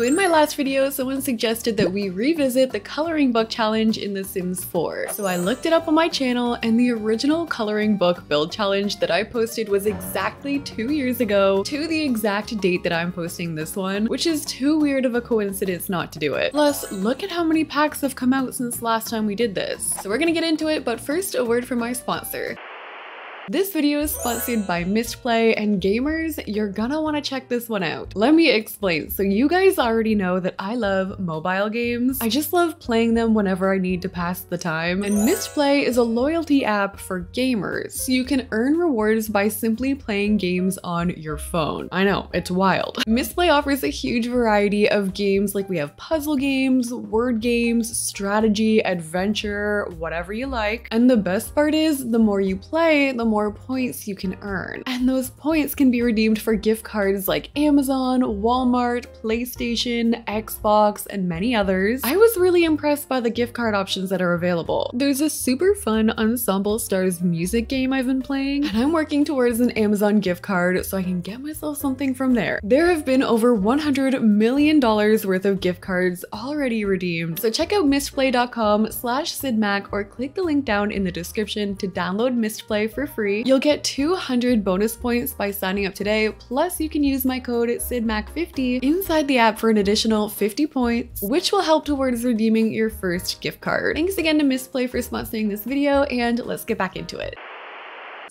So in my last video, someone suggested that we revisit the coloring book challenge in The Sims 4. So I looked it up on my channel and the original coloring book build challenge that I posted was exactly two years ago to the exact date that I'm posting this one, which is too weird of a coincidence not to do it. Plus, look at how many packs have come out since last time we did this. So we're gonna get into it, but first a word from my sponsor. This video is sponsored by Mistplay and gamers, you're gonna wanna check this one out. Let me explain. So you guys already know that I love mobile games. I just love playing them whenever I need to pass the time. And Mistplay is a loyalty app for gamers. You can earn rewards by simply playing games on your phone. I know, it's wild. Mistplay offers a huge variety of games like we have puzzle games, word games, strategy, adventure, whatever you like. And the best part is the more you play, the more more points you can earn. And those points can be redeemed for gift cards like Amazon, Walmart, PlayStation, Xbox, and many others. I was really impressed by the gift card options that are available. There's a super fun Ensemble Stars music game I've been playing, and I'm working towards an Amazon gift card so I can get myself something from there. There have been over $100 million worth of gift cards already redeemed, so check out mistplay.com slash sydmac or click the link down in the description to download Mistplay for free free. You'll get 200 bonus points by signing up today, plus you can use my code SYDMAC50 inside the app for an additional 50 points, which will help towards redeeming your first gift card. Thanks again to Mistplay for sponsoring this video, and let's get back into it.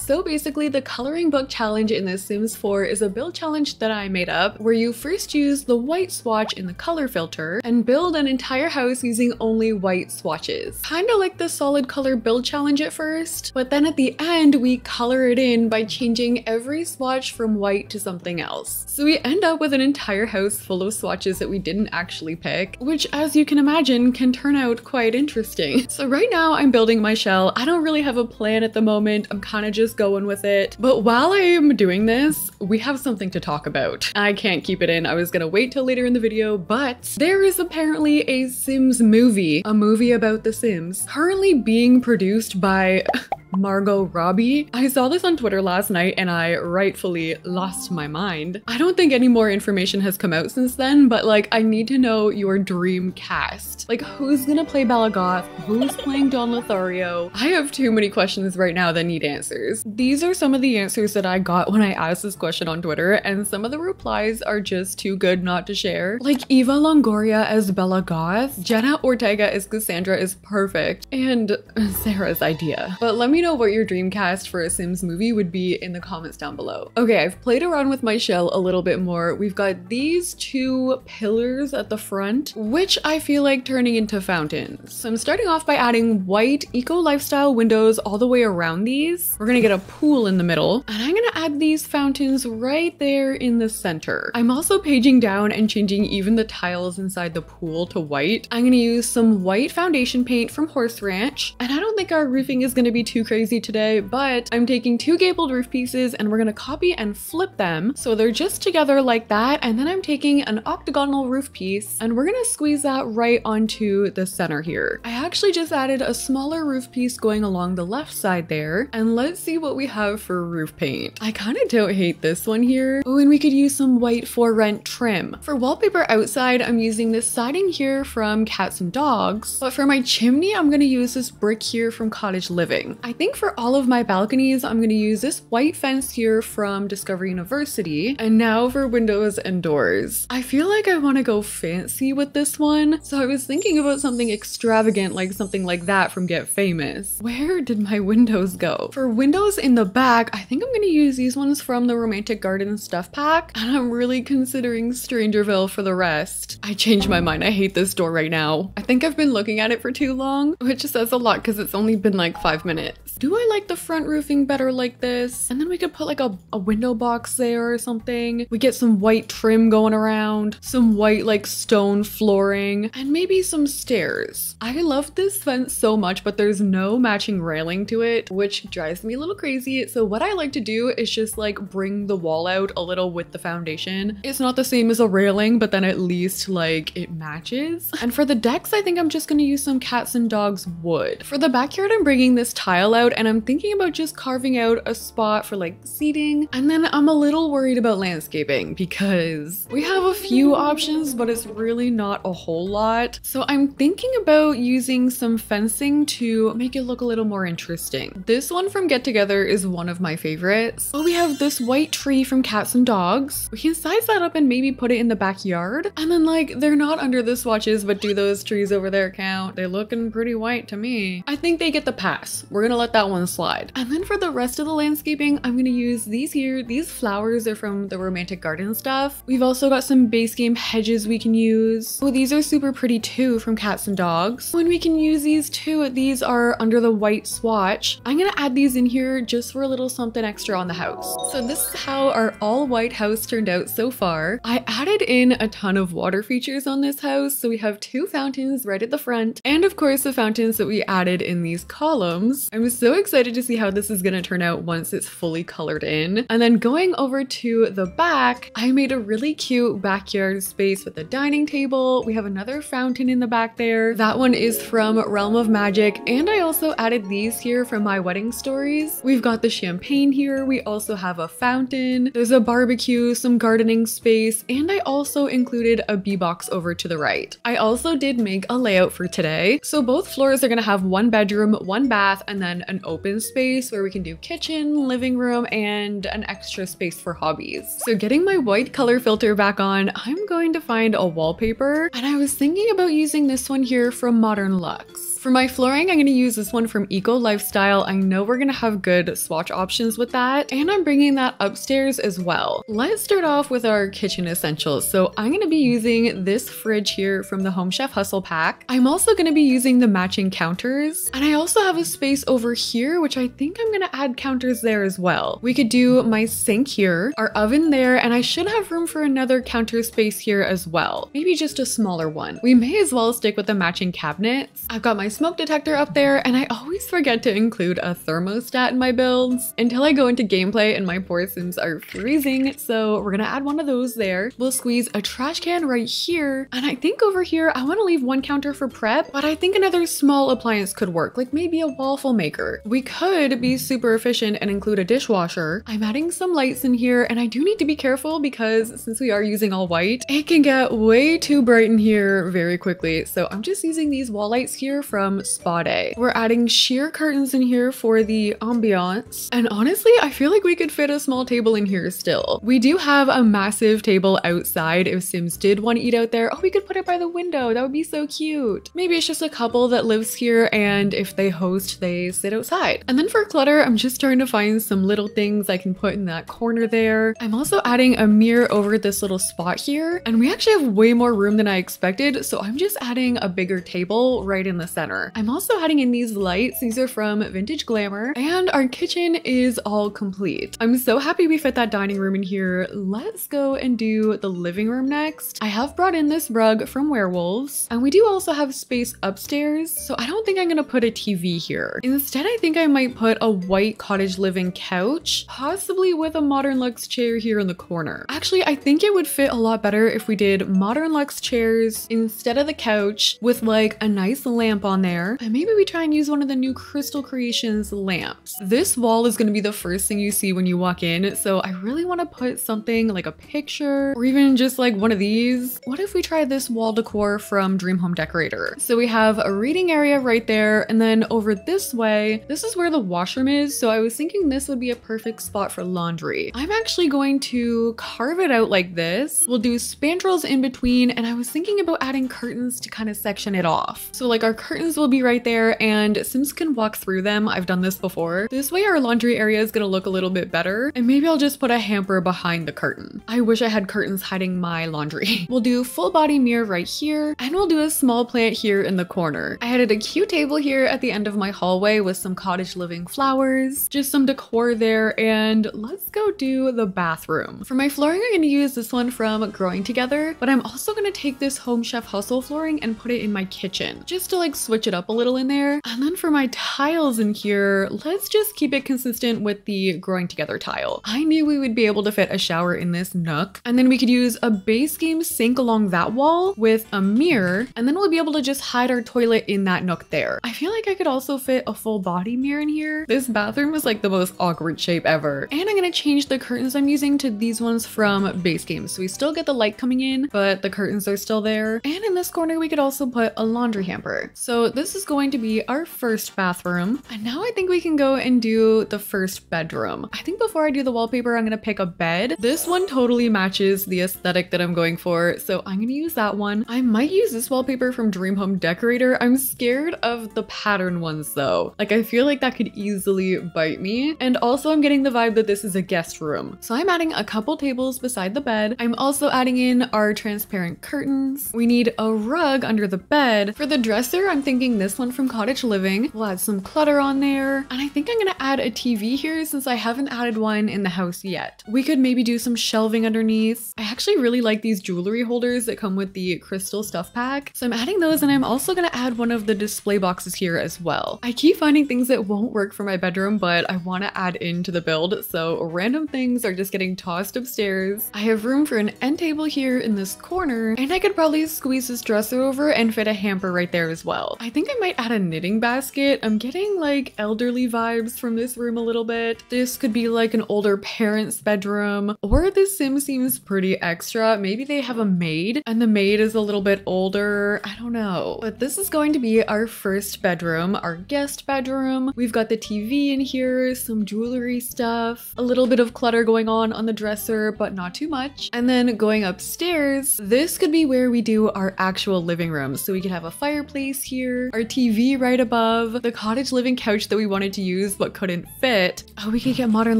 So basically the coloring book challenge in The Sims 4 is a build challenge that I made up where you first use the white swatch in the color filter and build an entire house using only white swatches. Kinda like the solid color build challenge at first, but then at the end we color it in by changing every swatch from white to something else. So we end up with an entire house full of swatches that we didn't actually pick, which as you can imagine can turn out quite interesting. So right now I'm building my shell. I don't really have a plan at the moment. I'm kind of just going with it. But while I am doing this, we have something to talk about. I can't keep it in. I was gonna wait till later in the video, but there is apparently a Sims movie, a movie about The Sims, currently being produced by Margot Robbie. I saw this on Twitter last night and I rightfully lost my mind. I don't think any more information has come out since then, but like I need to know your dream cast. Like who's gonna play Bella Goth? Who's playing Don Lothario? I have too many questions right now that need answers. These are some of the answers that I got when I asked this question on Twitter and some of the replies are just too good not to share. Like Eva Longoria as Bella Goth, Jenna Ortega as Cassandra is perfect, and Sarah's idea. But let me know what your dream cast for a Sims movie would be in the comments down below. Okay, I've played around with my shell a little bit more. We've got these two pillars at the front, which I feel like turning into fountains. So I'm starting off by adding white eco lifestyle windows all the way around these. We're gonna get a pool in the middle, and I'm gonna add these fountains right there in the center. I'm also paging down and changing even the tiles inside the pool to white. I'm gonna use some white foundation paint from Horse Ranch, and I don't think our roofing is gonna be too crazy today, but I'm taking two gabled roof pieces and we're gonna copy and flip them. So they're just together like that. And then I'm taking an octagonal roof piece and we're gonna squeeze that right onto the center here. I actually just added a smaller roof piece going along the left side there. And let's see what we have for roof paint. I kind of don't hate this one here. Oh, and we could use some white for rent trim. For wallpaper outside, I'm using this siding here from Cats and Dogs. But for my chimney, I'm gonna use this brick here from Cottage Living. I think for all of my balconies, I'm to use this white fence here from Discovery University. And now for windows and doors. I feel like I want to go fancy with this one. So I was thinking about something extravagant like something like that from Get Famous. Where did my windows go? For windows in the back, I think I'm to use these ones from the Romantic Garden stuff pack. And I'm really considering Strangerville for the rest. I changed my mind. I hate this door right now. I think I've been looking at it for too long, which says a lot because it's only been like five minutes. Do I like the front roofing better like this? And then we could put like a, a window box there or something. We get some white trim going around, some white like stone flooring, and maybe some stairs. I love this fence so much, but there's no matching railing to it, which drives me a little crazy. So what I like to do is just like bring the wall out a little with the foundation. It's not the same as a railing, but then at least like it matches. And for the decks, I think I'm just gonna use some cats and dogs wood. For the backyard, I'm bringing this tile out out and I'm thinking about just carving out a spot for like seating. And then I'm a little worried about landscaping because we have a few options, but it's really not a whole lot. So I'm thinking about using some fencing to make it look a little more interesting. This one from Get Together is one of my favorites. Oh, we have this white tree from Cats and Dogs. We can size that up and maybe put it in the backyard. And then like, they're not under the swatches, but do those trees over there count? They're looking pretty white to me. I think they get the pass. We're gonna let that one slide. And then for the rest of the landscaping, I'm gonna use these here. These flowers are from the Romantic Garden stuff. We've also got some base game hedges we can use. Oh, these are super pretty too from Cats and Dogs. When we can use these too, these are under the white swatch. I'm gonna add these in here just for a little something extra on the house. So this is how our all white house turned out so far. I added in a ton of water features on this house. So we have two fountains right at the front and of course the fountains that we added in these columns. I'm so excited to see how this is gonna turn out once it's fully colored in. And then going over to the back, I made a really cute backyard space with a dining table. We have another fountain in the back there. That one is from Realm of Magic and I also added these here from my wedding stories. We've got the champagne here. We also have a fountain. There's a barbecue, some gardening space, and I also included a bee box over to the right. I also did make a layout for today. So both floors are gonna have one bedroom, one bath, and then an open space where we can do kitchen, living room, and an extra space for hobbies. So getting my white color filter back on, I'm going to find a wallpaper, and I was thinking about using this one here from Modern Luxe. For my flooring, I'm going to use this one from Eco Lifestyle. I know we're going to have good swatch options with that, and I'm bringing that upstairs as well. Let's start off with our kitchen essentials. So I'm going to be using this fridge here from the Home Chef Hustle Pack. I'm also going to be using the matching counters, and I also have a space over here, which I think I'm going to add counters there as well. We could do my sink here, our oven there, and I should have room for another counter space here as well. Maybe just a smaller one. We may as well stick with the matching cabinets. I've got my smoke detector up there and I always forget to include a thermostat in my builds until I go into gameplay and my poor sims are freezing. So we're gonna add one of those there. We'll squeeze a trash can right here. And I think over here, I wanna leave one counter for prep, but I think another small appliance could work, like maybe a waffle maker. We could be super efficient and include a dishwasher. I'm adding some lights in here and I do need to be careful because since we are using all white, it can get way too bright in here very quickly. So I'm just using these wall lights here from from Spa Day. We're adding sheer curtains in here for the ambiance. And honestly, I feel like we could fit a small table in here still. We do have a massive table outside if Sims did want to eat out there. Oh, we could put it by the window. That would be so cute. Maybe it's just a couple that lives here and if they host, they sit outside. And then for clutter, I'm just trying to find some little things I can put in that corner there. I'm also adding a mirror over this little spot here. And we actually have way more room than I expected. So I'm just adding a bigger table right in the center I'm also adding in these lights. These are from Vintage Glamour and our kitchen is all complete. I'm so happy we fit that dining room in here. Let's go and do the living room next. I have brought in this rug from Werewolves and we do also have space upstairs. So I don't think I'm gonna put a TV here. Instead, I think I might put a white cottage living couch, possibly with a Modern Luxe chair here in the corner. Actually, I think it would fit a lot better if we did Modern Luxe chairs instead of the couch with like a nice lamp on there. And maybe we try and use one of the new Crystal Creations lamps. This wall is going to be the first thing you see when you walk in. So I really want to put something like a picture or even just like one of these. What if we try this wall decor from Dream Home Decorator? So we have a reading area right there. And then over this way, this is where the washroom is. So I was thinking this would be a perfect spot for laundry. I'm actually going to carve it out like this. We'll do spandrels in between. And I was thinking about adding curtains to kind of section it off. So like our curtains will be right there and Sims can walk through them. I've done this before. This way our laundry area is gonna look a little bit better and maybe I'll just put a hamper behind the curtain. I wish I had curtains hiding my laundry. we'll do full body mirror right here and we'll do a small plant here in the corner. I added a cute table here at the end of my hallway with some cottage living flowers, just some decor there and let's go do the bathroom. For my flooring, I'm gonna use this one from Growing Together, but I'm also gonna take this Home Chef Hustle flooring and put it in my kitchen just to like switch switch it up a little in there. And then for my tiles in here, let's just keep it consistent with the growing together tile. I knew we would be able to fit a shower in this nook. And then we could use a base game sink along that wall with a mirror. And then we'll be able to just hide our toilet in that nook there. I feel like I could also fit a full body mirror in here. This bathroom is like the most awkward shape ever. And I'm gonna change the curtains I'm using to these ones from base game. So we still get the light coming in, but the curtains are still there. And in this corner, we could also put a laundry hamper. So this is going to be our first bathroom. And now I think we can go and do the first bedroom. I think before I do the wallpaper, I'm gonna pick a bed. This one totally matches the aesthetic that I'm going for. So I'm gonna use that one. I might use this wallpaper from Dream Home Decorator. I'm scared of the pattern ones though. Like I feel like that could easily bite me. And also I'm getting the vibe that this is a guest room. So I'm adding a couple tables beside the bed. I'm also adding in our transparent curtains. We need a rug under the bed. For the dresser, I'm thinking this one from Cottage Living. We'll add some clutter on there. And I think I'm gonna add a TV here since I haven't added one in the house yet. We could maybe do some shelving underneath. I actually really like these jewelry holders that come with the crystal stuff pack. So I'm adding those and I'm also gonna add one of the display boxes here as well. I keep finding things that won't work for my bedroom, but I wanna add into the build. So random things are just getting tossed upstairs. I have room for an end table here in this corner and I could probably squeeze this dresser over and fit a hamper right there as well. I think I might add a knitting basket. I'm getting like elderly vibes from this room a little bit. This could be like an older parent's bedroom or this sim seems pretty extra. Maybe they have a maid and the maid is a little bit older. I don't know. But this is going to be our first bedroom, our guest bedroom. We've got the TV in here, some jewelry stuff, a little bit of clutter going on on the dresser, but not too much. And then going upstairs, this could be where we do our actual living room. So we could have a fireplace here, our TV right above, the cottage living couch that we wanted to use but couldn't fit. Oh, we could get Modern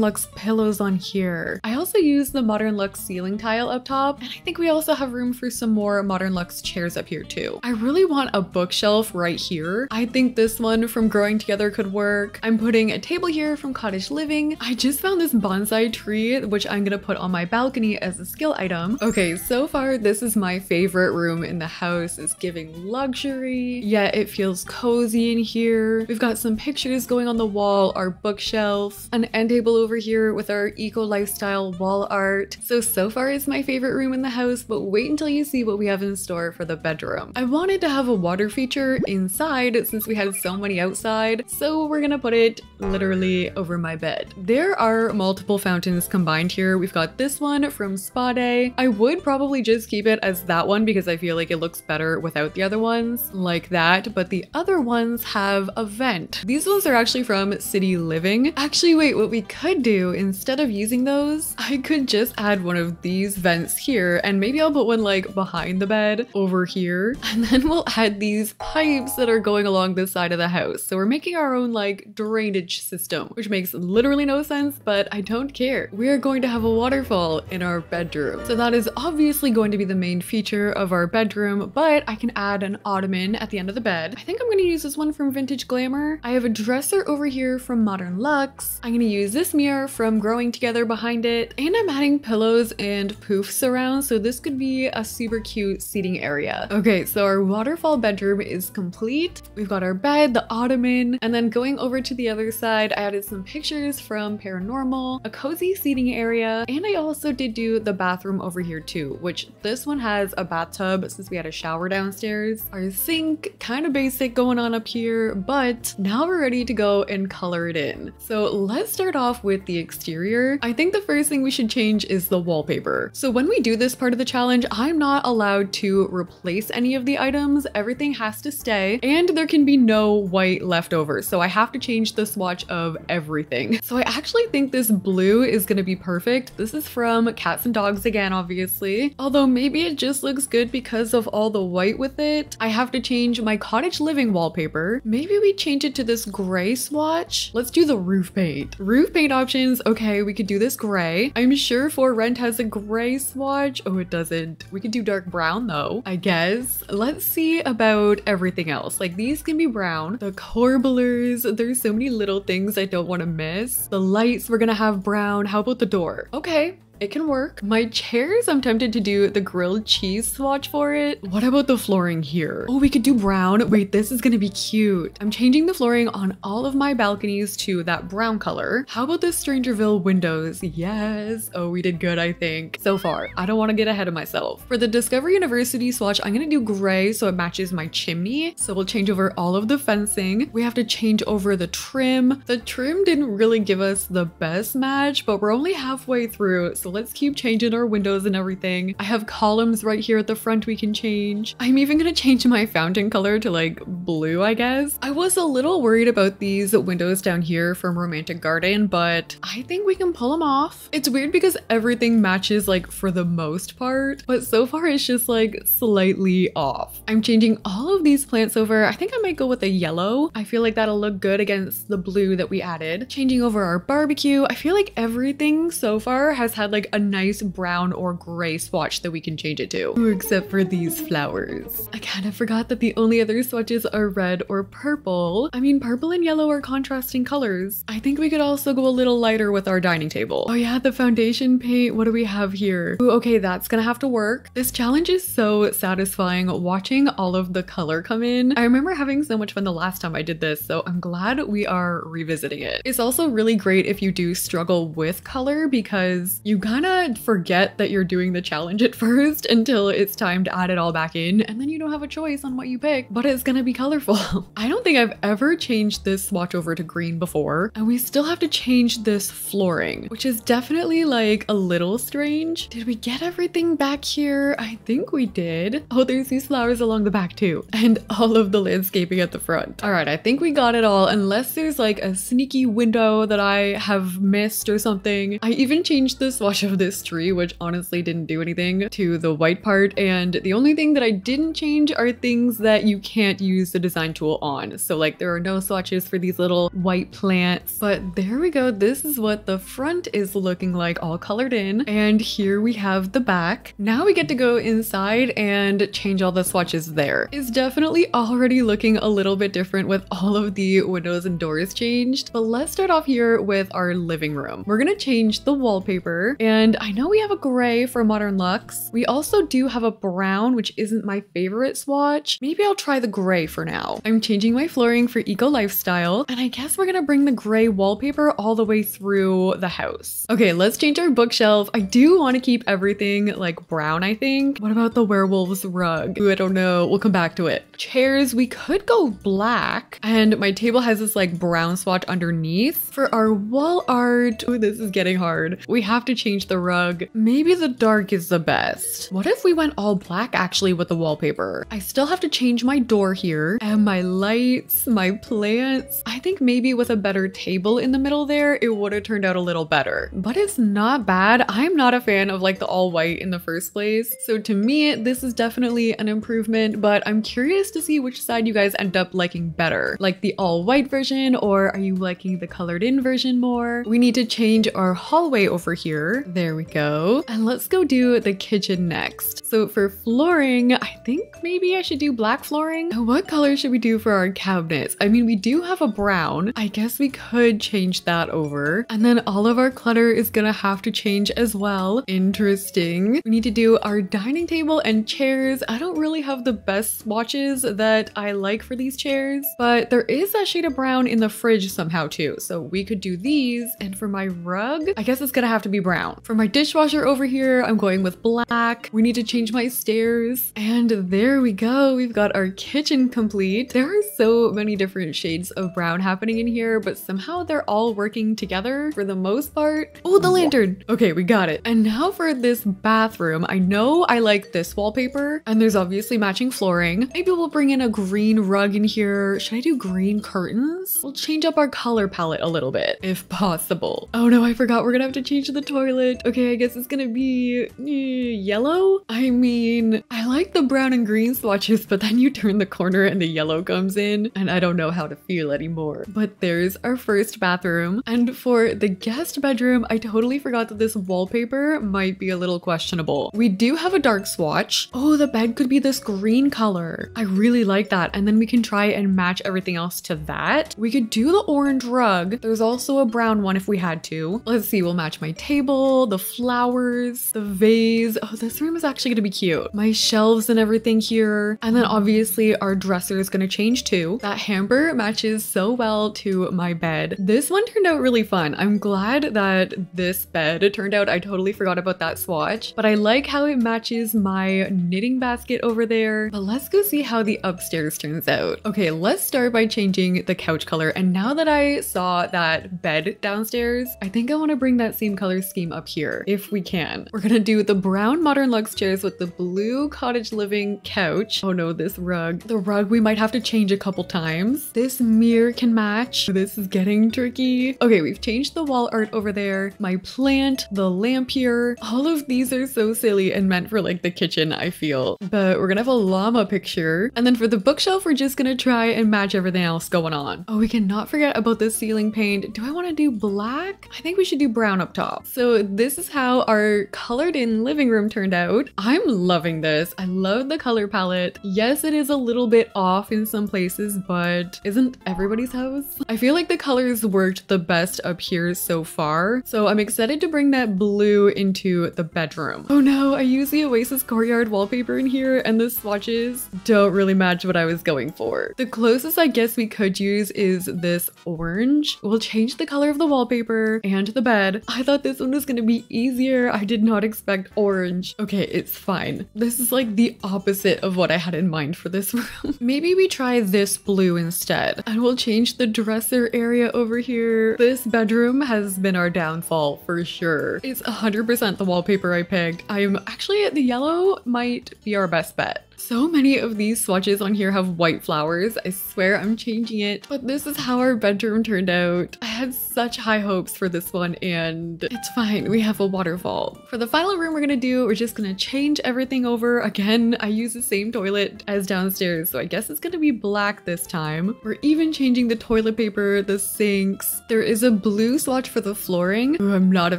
Luxe pillows on here. I also use the Modern Luxe ceiling tile up top, and I think we also have room for some more Modern Luxe chairs up here too. I really want a bookshelf right here. I think this one from Growing Together could work. I'm putting a table here from Cottage Living. I just found this bonsai tree, which I'm gonna put on my balcony as a skill item. Okay, so far this is my favorite room in the house. It's giving luxury, yet it feels cozy in here. We've got some pictures going on the wall, our bookshelf, an end table over here with our eco lifestyle wall art. So, so far it's my favorite room in the house, but wait until you see what we have in store for the bedroom. I wanted to have a water feature inside since we had so many outside, so we're gonna put it literally over my bed. There are multiple fountains combined here. We've got this one from Spa Day. I would probably just keep it as that one because I feel like it looks better without the other ones like that, but the other ones have a vent. These ones are actually from City Living. Actually, wait, what we could do instead of using those, I could just add one of these vents here and maybe I'll put one like behind the bed over here. And then we'll add these pipes that are going along this side of the house. So we're making our own like drainage system, which makes literally no sense, but I don't care. We are going to have a waterfall in our bedroom. So that is obviously going to be the main feature of our bedroom, but I can add an ottoman at the end of the bed. I think I'm to use this one from Vintage Glamour. I have a dresser over here from Modern Luxe. I'm to use this mirror from Growing Together behind it, and I'm adding pillows and poofs around, so this could be a super cute seating area. Okay, so our waterfall bedroom is complete. We've got our bed, the ottoman, and then going over to the other side, I added some pictures from Paranormal, a cozy seating area, and I also did do the bathroom over here too, which this one has a bathtub since we had a shower downstairs. Our sink, kind of basic going on up here, but now we're ready to go and color it in. So let's start off with the exterior. I think the first thing we should change is the wallpaper. So when we do this part of the challenge, I'm not allowed to replace any of the items. Everything has to stay and there can be no white left over. So I have to change the swatch of everything. So I actually think this blue is gonna be perfect. This is from Cats and Dogs again, obviously. Although maybe it just looks good because of all the white with it. I have to change my cottage living wallpaper. Maybe we change it to this gray swatch. Let's do the roof paint. Roof paint options. Okay, we could do this gray. I'm sure For Rent has a gray swatch. Oh, it doesn't. We could do dark brown though, I guess. Let's see about everything else. Like these can be brown. The corbellers, there's so many little things I don't want to miss. The lights, we're gonna have brown. How about the door? Okay, It can work. My chairs, I'm tempted to do the grilled cheese swatch for it. What about the flooring here? Oh, we could do brown. Wait, this is gonna be cute. I'm changing the flooring on all of my balconies to that brown color. How about the Strangerville windows? Yes. Oh, we did good, I think. So far, I don't wanna get ahead of myself. For the Discovery University swatch, I'm gonna do gray so it matches my chimney. So we'll change over all of the fencing. We have to change over the trim. The trim didn't really give us the best match, but we're only halfway through. So let's keep changing our windows and everything. I have columns right here at the front we can change. I'm even gonna change my fountain color to like blue, I guess. I was a little worried about these windows down here from Romantic Garden, but I think we can pull them off. It's weird because everything matches like for the most part, but so far it's just like slightly off. I'm changing all of these plants over. I think I might go with a yellow. I feel like that'll look good against the blue that we added. Changing over our barbecue. I feel like everything so far has had like a nice brown or gray swatch that we can change it to, except for these flowers. I kind of forgot that the only other swatches are red or purple. I mean, purple and yellow are contrasting colors. I think we could also go a little lighter with our dining table. Oh yeah, the foundation paint. What do we have here? Ooh, okay, that's gonna have to work. This challenge is so satisfying watching all of the color come in. I remember having so much fun the last time I did this, so I'm glad we are revisiting it. It's also really great if you do struggle with color because you kind of forget that you're doing the challenge at first until it's time to add it all back in, and then you don't have a choice on what you pick, but it's gonna be colorful. I don't think I've ever changed this swatch over to green before, and we still have to change this flooring, which is definitely like a little strange. Did we get everything back here? I think we did. Oh, there's these flowers along the back too, and all of the landscaping at the front. All right, I think we got it all, unless there's like a sneaky window that I have missed or something. I even changed the swatch of this tree, which honestly didn't do anything to the white part, and the only thing that I didn't change are things that you can't use the design tool on. So like there are no swatches for these little white plants, but there we go. This is what the front is looking like all colored in. And here we have the back. Now we get to go inside and change all the swatches there. It's definitely already looking a little bit different with all of the windows and doors changed. But let's start off here with our living room. We're gonna change the wallpaper and I know we have a gray for Modern Luxe. We also do have a brown, which isn't my favorite swatch. Maybe I'll try the gray for now. I'm changing my flooring for eco lifestyle and I guess we're gonna bring the gray wallpaper all the way through the house. Okay, let's change our bookshelf. I do want to keep everything like brown, I think. What about the werewolves rug? Ooh, I don't know. We'll come back to it. Chairs, we could go black. And my table has this like brown swatch underneath. For our wall art, ooh, this is getting hard. We have to change the rug. Maybe the dark is the best. What if we went all black actually with the wallpaper? I still have to change my door here and my lights, my plants. I think maybe with a better table in the middle there, it would have turned out a little better. But it's not bad. I'm not a fan of like the all white in the first place. So to me, this is definitely an improvement, but I'm curious to see which side you guys end up liking better. Like the all white version or are you liking the colored in version more? We need to change our hallway over here. There we go. And let's go do the kitchen next. So for flooring, I think maybe I should do black flooring. What color should we do for our cabinets? I mean, we do have a brown. I guess we could change that over. And then all of our clutter is gonna have to change as well. Interesting. We need to do our dining table and chairs. I don't really have the best swatches that I like for these chairs, but there is a shade of brown in the fridge somehow too. So we could do these. And for my rug, I guess it's gonna have to be brown. For my dishwasher over here, I'm going with black. We need to change my stairs. And there we go. We've got our kitchen complete. There are so many different shades of brown happening in here, but somehow they're all working together for the most part. Oh, the lantern. Okay, we got it. And now for this bathroom, I know I like this wallpaper and there's obviously matching flooring. Maybe we'll bring in a green rug in here. Should I do green curtains? We'll change up our color palette a little bit if possible. Oh no, I forgot we're gonna have to change the toilet. Okay, I guess it's gonna be uh, yellow. I mean, I like the brown and green swatches, but then you turn the corner and the yellow comes in and I don't know how to feel anymore. But there's our first bathroom. And for the guest bedroom, I totally forgot that this wallpaper might be a little questionable. We do have a dark swatch. Oh, the bed could be this green color. I really like that. And then we can try and match everything else to that. We could do the orange rug. There's also a brown one if we had to. Let's see, we'll match my table the flowers, the vase. Oh, this room is actually gonna be cute. My shelves and everything here. And then obviously our dresser is gonna change too. That hamper matches so well to my bed. This one turned out really fun. I'm glad that this bed turned out. I totally forgot about that swatch, but I like how it matches my knitting basket over there. But let's go see how the upstairs turns out. Okay, let's start by changing the couch color. And now that I saw that bed downstairs, I think I want to bring that same color scheme up here if we can. We're gonna do the brown modern luxe chairs with the blue cottage living couch. Oh no, this rug. The rug we might have to change a couple times. This mirror can match. This is getting tricky. Okay, we've changed the wall art over there. My plant, the lamp here. All of these are so silly and meant for like the kitchen, I feel. But we're gonna have a llama picture. And then for the bookshelf, we're just gonna try and match everything else going on. Oh, we cannot forget about this ceiling paint. Do I want to do black? I think we should do brown up top. So this is how our colored in living room turned out. I'm loving this. I love the color palette. Yes, it is a little bit off in some places, but isn't everybody's house? I feel like the colors worked the best up here so far. So I'm excited to bring that blue into the bedroom. Oh no, I use the Oasis Courtyard wallpaper in here and the swatches don't really match what I was going for. The closest I guess we could use is this orange. We'll change the color of the wallpaper and the bed. I thought this one was gonna be easier. I did not expect orange. Okay, it's fine. This is like the opposite of what I had in mind for this room. Maybe we try this blue instead and we'll change the dresser area over here. This bedroom has been our downfall for sure. It's 100% the wallpaper I picked. I'm actually, the yellow might be our best bet. So many of these swatches on here have white flowers. I swear I'm changing it, but this is how our bedroom turned out. I had such high hopes for this one and it's fine. We have a waterfall. For the final room we're gonna do, we're just gonna change everything over. Again, I use the same toilet as downstairs, so I guess it's gonna be black this time. We're even changing the toilet paper, the sinks. There is a blue swatch for the flooring. Ooh, I'm not a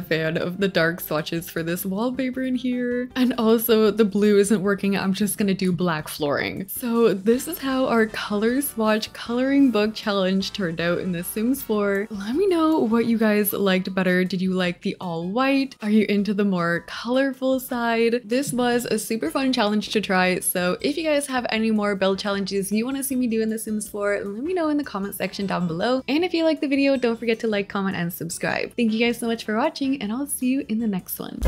fan of the dark swatches for this wallpaper in here. And also the blue isn't working. I'm just gonna do black flooring. So this is how our color swatch coloring book challenge turned out in The Sims 4. Let me know what you guys liked better. Did you like the all white? Are you into the more colorful side? This was a super fun challenge to try. So if you guys have any more build challenges you want to see me do in The Sims 4, let me know in the comment section down below. And if you like the video, don't forget to like, comment, and subscribe. Thank you guys so much for watching and I'll see you in the next one.